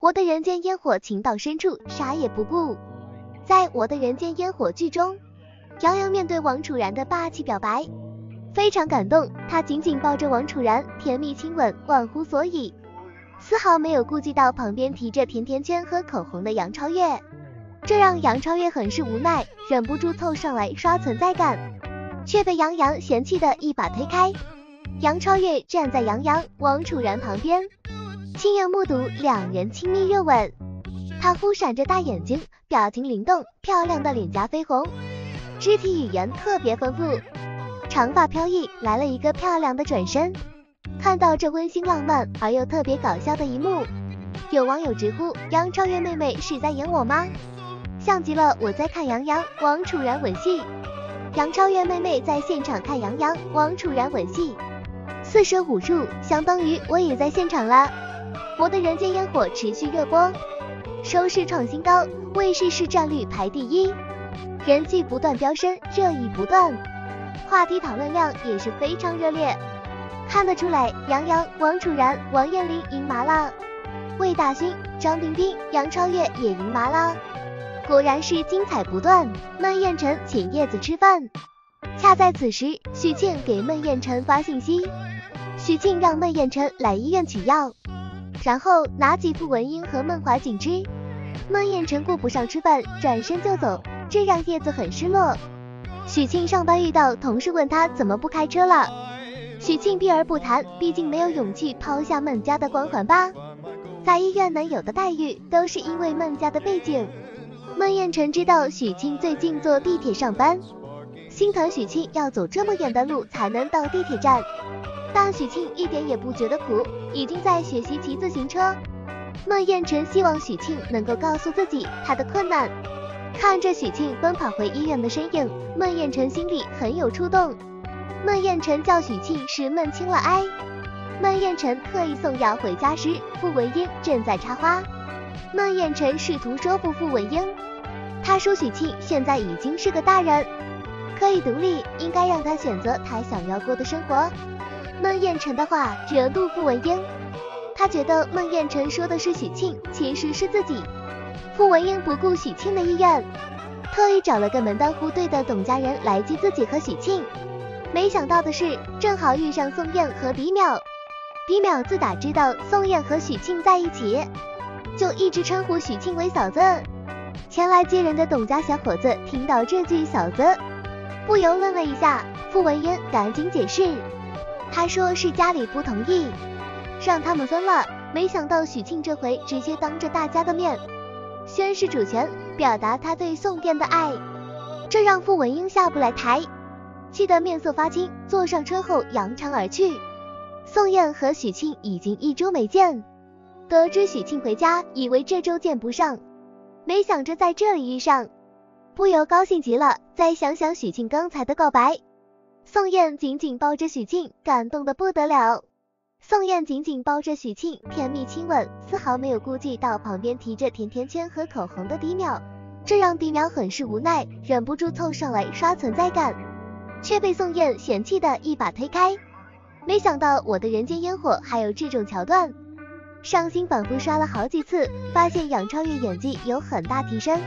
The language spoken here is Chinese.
我的人间烟火情到深处，啥也不顾。在我的人间烟火剧中，杨洋面对王楚然的霸气表白，非常感动。他紧紧抱着王楚然，甜蜜亲吻，忘乎所以，丝毫没有顾及到旁边提着甜甜圈和口红的杨超越，这让杨超越很是无奈，忍不住凑上来刷存在感，却被杨洋嫌弃的一把推开。杨超越站在杨洋、王楚然旁边。亲眼目睹两人亲密热吻，他忽闪着大眼睛，表情灵动，漂亮的脸颊绯红，肢体语言特别丰富，长发飘逸，来了一个漂亮的转身。看到这温馨浪漫而又特别搞笑的一幕，有网友直呼杨超越妹妹是在演我吗？像极了我在看杨洋、王楚然吻戏。杨超越妹妹在现场看杨洋、王楚然吻戏，四舍五入相当于我也在现场了。我的人间烟火持续热播，收视创新高，卫视市占率排第一，人气不断飙升，热议不断，话题讨论量也是非常热烈。看得出来，杨洋、王楚然、王彦霖赢麻了，魏大勋、张彬彬、杨超越也赢麻了，果然是精彩不断。孟宴臣请叶子吃饭，恰在此时，许沁给孟宴臣发信息，许沁让孟宴臣来医院取药。然后拿起傅文英和孟华景之，孟宴臣顾不上吃饭，转身就走，这让叶子很失落。许沁上班遇到同事问他怎么不开车了，许沁避而不谈，毕竟没有勇气抛下孟家的光环吧。在医院能有的待遇，都是因为孟家的背景。孟宴臣知道许沁最近坐地铁上班，心疼许沁要走这么远的路才能到地铁站。但许沁一点也不觉得苦，已经在学习骑自行车。孟宴臣希望许沁能够告诉自己他的困难。看着许沁奔跑回医院的身影，孟宴臣心里很有触动。孟宴臣叫许沁是孟青了哀。孟宴臣特意送药回家时，傅文英正在插花。孟宴臣试图说服傅文英，他说许沁现在已经是个大人，可以独立，应该让他选择他想要过的生活。孟宴臣的话惹怒傅文英，他觉得孟宴臣说的是许沁，其实是自己。傅文英不顾许沁的意愿，特意找了个门当户对的董家人来接自己和许沁。没想到的是，正好遇上宋燕和狄淼。狄淼自打知道宋燕和许沁在一起，就一直称呼许沁为嫂子。前来接人的董家小伙子听到这句嫂子，不由愣了一下。傅文英赶紧解释。他说是家里不同意，让他们分了。没想到许沁这回直接当着大家的面宣誓主权，表达他对宋殿的爱，这让傅文英下不来台，气得面色发青，坐上车后扬长而去。宋燕和许沁已经一周没见，得知许沁回家，以为这周见不上，没想着在这里遇上，不由高兴极了。再想想许沁刚才的告白。宋燕紧紧抱着许沁，感动得不得了。宋燕紧紧抱着许沁，甜蜜亲吻，丝毫没有顾忌到旁边提着甜甜圈和口红的迪淼，这让迪淼很是无奈，忍不住凑上来刷存在感，却被宋燕嫌弃的一把推开。没想到我的人间烟火还有这种桥段，伤心反复刷了好几次，发现杨超越演技有很大提升。